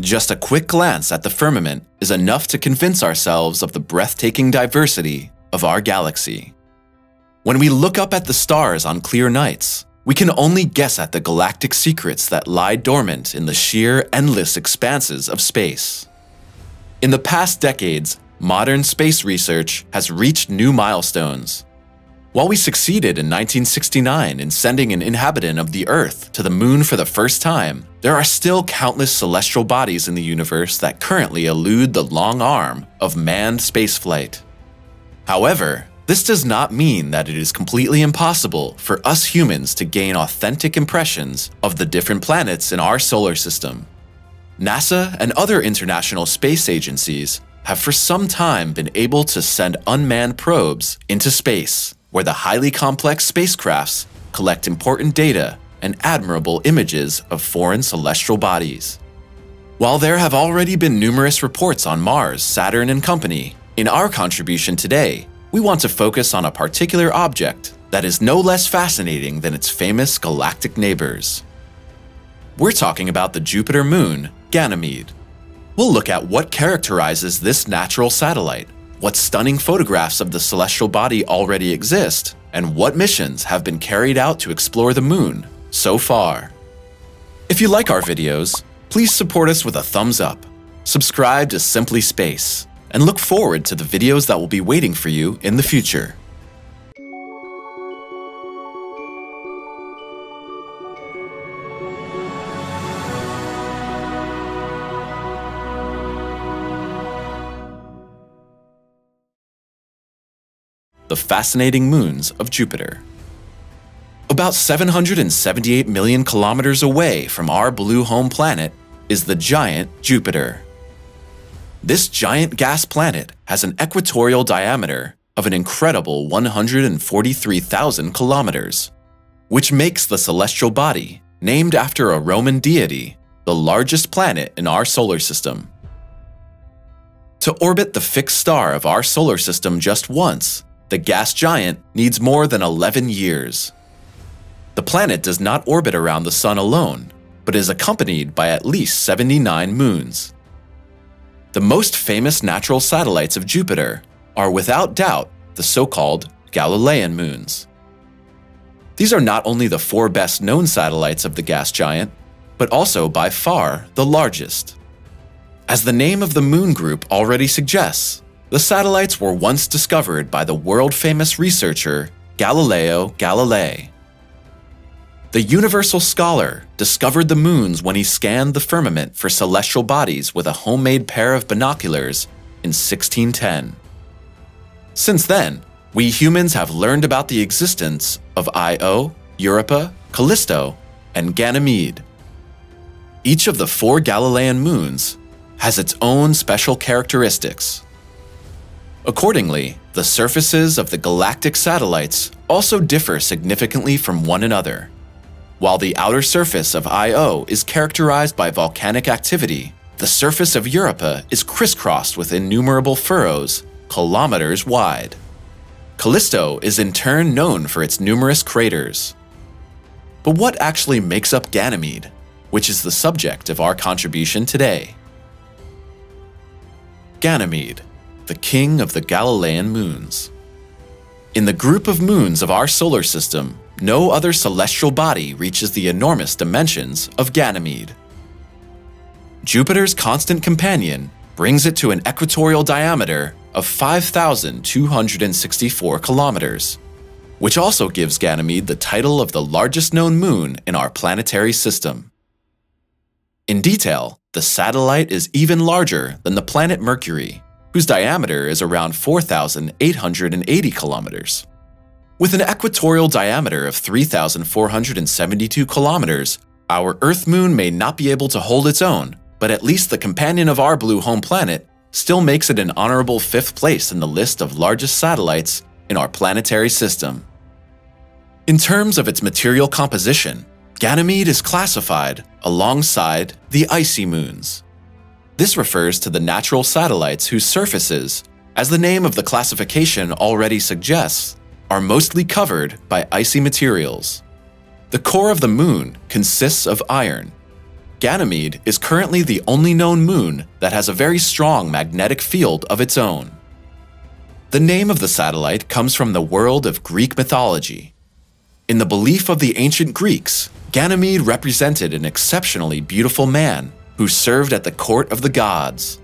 just a quick glance at the firmament is enough to convince ourselves of the breathtaking diversity of our galaxy. When we look up at the stars on clear nights, we can only guess at the galactic secrets that lie dormant in the sheer, endless expanses of space. In the past decades, modern space research has reached new milestones. While we succeeded in 1969 in sending an inhabitant of the Earth to the moon for the first time, there are still countless celestial bodies in the universe that currently elude the long arm of manned spaceflight. However, this does not mean that it is completely impossible for us humans to gain authentic impressions of the different planets in our solar system. NASA and other international space agencies have for some time been able to send unmanned probes into space, where the highly complex spacecrafts collect important data and admirable images of foreign celestial bodies. While there have already been numerous reports on Mars, Saturn, and company, in our contribution today, we want to focus on a particular object that is no less fascinating than its famous galactic neighbors. We're talking about the Jupiter moon, Ganymede. We'll look at what characterizes this natural satellite, what stunning photographs of the celestial body already exist, and what missions have been carried out to explore the moon so far. If you like our videos, please support us with a thumbs up, subscribe to Simply Space, and look forward to the videos that will be waiting for you in the future. The fascinating moons of Jupiter. About 778 million kilometers away from our blue home planet is the giant Jupiter. This giant gas planet has an equatorial diameter of an incredible 143,000 kilometers, which makes the celestial body, named after a Roman deity, the largest planet in our solar system. To orbit the fixed star of our solar system just once, the gas giant needs more than 11 years. The planet does not orbit around the Sun alone, but is accompanied by at least 79 moons. The most famous natural satellites of Jupiter are without doubt the so-called Galilean moons. These are not only the four best known satellites of the gas giant, but also by far the largest. As the name of the moon group already suggests, the satellites were once discovered by the world-famous researcher Galileo Galilei. The universal scholar discovered the moons when he scanned the firmament for celestial bodies with a homemade pair of binoculars in 1610. Since then, we humans have learned about the existence of Io, Europa, Callisto, and Ganymede. Each of the four Galilean moons has its own special characteristics. Accordingly, the surfaces of the galactic satellites also differ significantly from one another. While the outer surface of Io is characterized by volcanic activity, the surface of Europa is crisscrossed with innumerable furrows, kilometers wide. Callisto is in turn known for its numerous craters. But what actually makes up Ganymede, which is the subject of our contribution today? Ganymede, the king of the Galilean moons. In the group of moons of our solar system, no other celestial body reaches the enormous dimensions of Ganymede. Jupiter's constant companion brings it to an equatorial diameter of 5,264 kilometers, which also gives Ganymede the title of the largest known moon in our planetary system. In detail, the satellite is even larger than the planet Mercury, whose diameter is around 4,880 kilometers. With an equatorial diameter of 3,472 kilometers, our Earth moon may not be able to hold its own, but at least the companion of our blue home planet still makes it an honorable fifth place in the list of largest satellites in our planetary system. In terms of its material composition, Ganymede is classified alongside the icy moons. This refers to the natural satellites whose surfaces, as the name of the classification already suggests, are mostly covered by icy materials. The core of the moon consists of iron. Ganymede is currently the only known moon that has a very strong magnetic field of its own. The name of the satellite comes from the world of Greek mythology. In the belief of the ancient Greeks, Ganymede represented an exceptionally beautiful man who served at the court of the gods.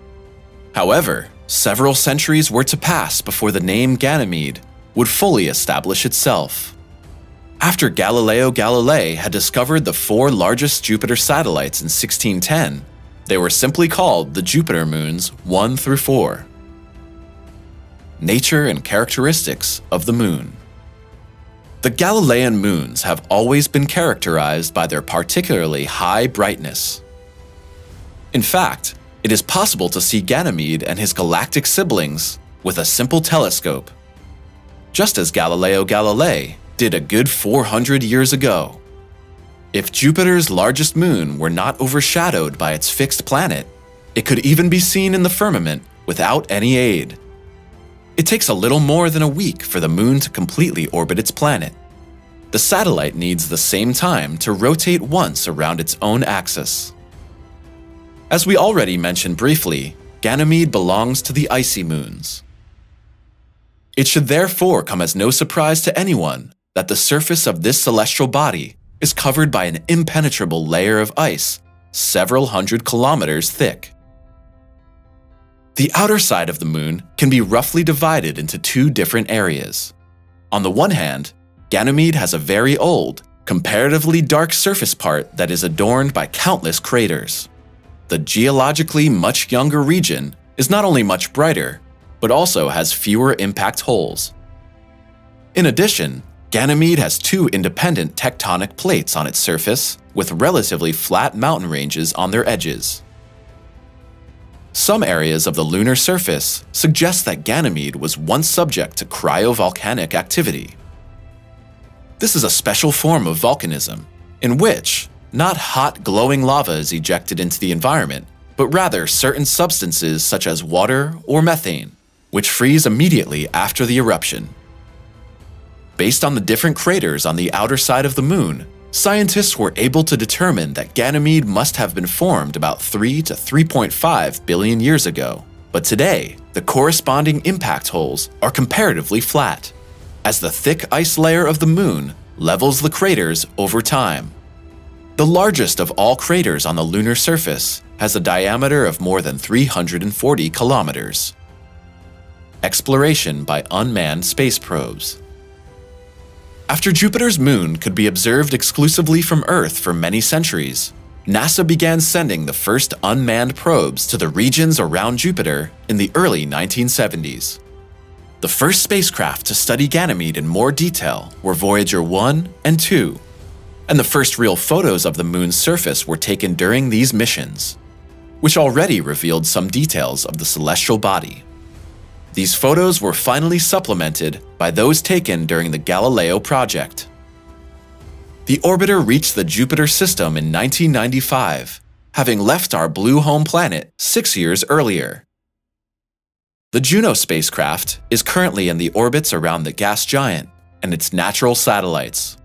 However, several centuries were to pass before the name Ganymede would fully establish itself. After Galileo Galilei had discovered the four largest Jupiter satellites in 1610, they were simply called the Jupiter moons 1 through 4. Nature and characteristics of the moon. The Galilean moons have always been characterized by their particularly high brightness. In fact, it is possible to see Ganymede and his galactic siblings with a simple telescope, just as Galileo Galilei did a good 400 years ago. If Jupiter's largest moon were not overshadowed by its fixed planet, it could even be seen in the firmament without any aid. It takes a little more than a week for the moon to completely orbit its planet. The satellite needs the same time to rotate once around its own axis. As we already mentioned briefly, Ganymede belongs to the icy moons. It should therefore come as no surprise to anyone that the surface of this celestial body is covered by an impenetrable layer of ice several hundred kilometers thick. The outer side of the moon can be roughly divided into two different areas. On the one hand, Ganymede has a very old, comparatively dark surface part that is adorned by countless craters the geologically much younger region is not only much brighter, but also has fewer impact holes. In addition, Ganymede has two independent tectonic plates on its surface with relatively flat mountain ranges on their edges. Some areas of the lunar surface suggest that Ganymede was once subject to cryovolcanic activity. This is a special form of volcanism, in which not hot, glowing lava is ejected into the environment, but rather certain substances such as water or methane, which freeze immediately after the eruption. Based on the different craters on the outer side of the moon, scientists were able to determine that Ganymede must have been formed about 3 to 3.5 billion years ago. But today, the corresponding impact holes are comparatively flat, as the thick ice layer of the moon levels the craters over time. The largest of all craters on the lunar surface has a diameter of more than 340 kilometers. Exploration by unmanned space probes. After Jupiter's moon could be observed exclusively from Earth for many centuries, NASA began sending the first unmanned probes to the regions around Jupiter in the early 1970s. The first spacecraft to study Ganymede in more detail were Voyager 1 and 2, and the first real photos of the moon's surface were taken during these missions, which already revealed some details of the celestial body. These photos were finally supplemented by those taken during the Galileo project. The orbiter reached the Jupiter system in 1995, having left our blue home planet six years earlier. The Juno spacecraft is currently in the orbits around the gas giant and its natural satellites.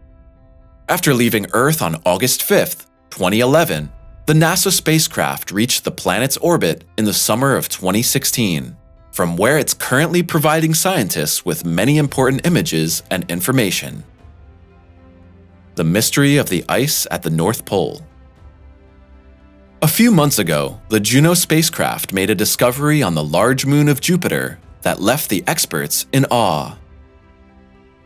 After leaving Earth on August 5, 2011, the NASA spacecraft reached the planet's orbit in the summer of 2016, from where it's currently providing scientists with many important images and information. The mystery of the ice at the North Pole. A few months ago, the Juno spacecraft made a discovery on the large moon of Jupiter that left the experts in awe.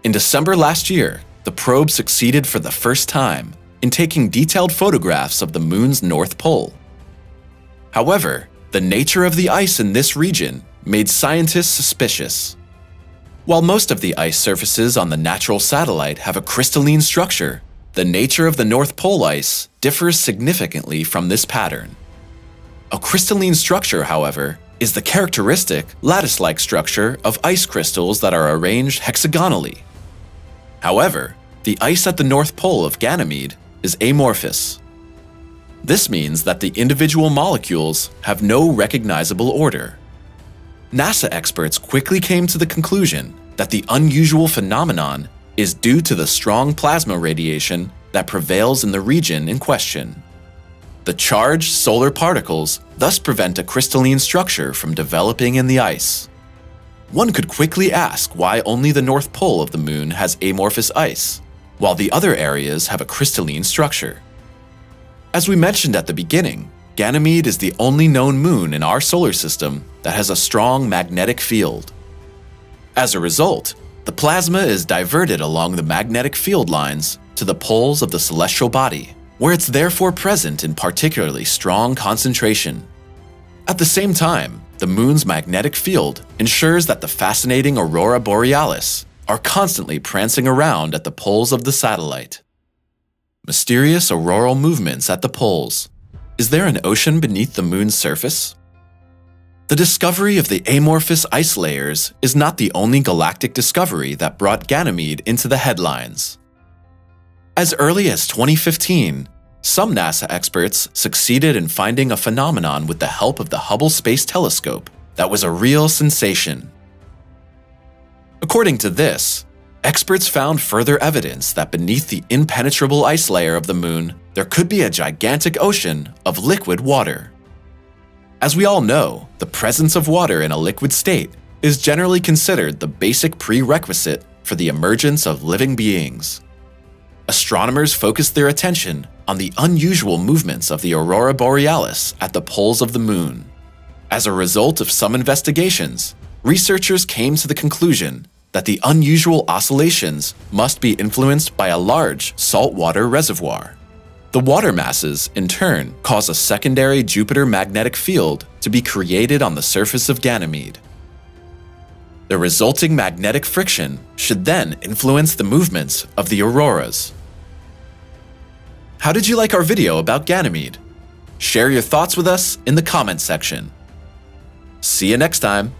In December last year, the probe succeeded for the first time in taking detailed photographs of the moon's north pole. However, the nature of the ice in this region made scientists suspicious. While most of the ice surfaces on the natural satellite have a crystalline structure, the nature of the North Pole ice differs significantly from this pattern. A crystalline structure, however, is the characteristic lattice-like structure of ice crystals that are arranged hexagonally. However, the ice at the North Pole of Ganymede is amorphous. This means that the individual molecules have no recognizable order. NASA experts quickly came to the conclusion that the unusual phenomenon is due to the strong plasma radiation that prevails in the region in question. The charged solar particles thus prevent a crystalline structure from developing in the ice. One could quickly ask why only the North Pole of the Moon has amorphous ice, while the other areas have a crystalline structure. As we mentioned at the beginning, Ganymede is the only known moon in our solar system that has a strong magnetic field. As a result, the plasma is diverted along the magnetic field lines to the poles of the celestial body, where it's therefore present in particularly strong concentration. At the same time, the moon's magnetic field ensures that the fascinating aurora borealis are constantly prancing around at the poles of the satellite. Mysterious auroral movements at the poles. Is there an ocean beneath the moon's surface? The discovery of the amorphous ice layers is not the only galactic discovery that brought Ganymede into the headlines. As early as 2015, some NASA experts succeeded in finding a phenomenon with the help of the Hubble Space Telescope that was a real sensation. According to this, experts found further evidence that beneath the impenetrable ice layer of the moon, there could be a gigantic ocean of liquid water. As we all know, the presence of water in a liquid state is generally considered the basic prerequisite for the emergence of living beings astronomers focused their attention on the unusual movements of the aurora borealis at the poles of the moon. As a result of some investigations, researchers came to the conclusion that the unusual oscillations must be influenced by a large saltwater reservoir. The water masses, in turn, cause a secondary Jupiter magnetic field to be created on the surface of Ganymede. The resulting magnetic friction should then influence the movements of the auroras. How did you like our video about Ganymede? Share your thoughts with us in the comments section. See you next time.